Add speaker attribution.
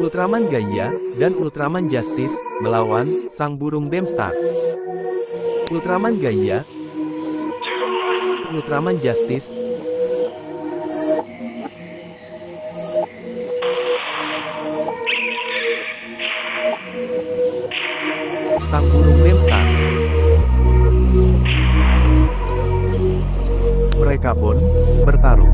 Speaker 1: Ultraman Gaia dan Ultraman Justice melawan sang burung Demstar. Ultraman Gaia, Ultraman Justice, sang burung Demstar. Mereka pun bertarung.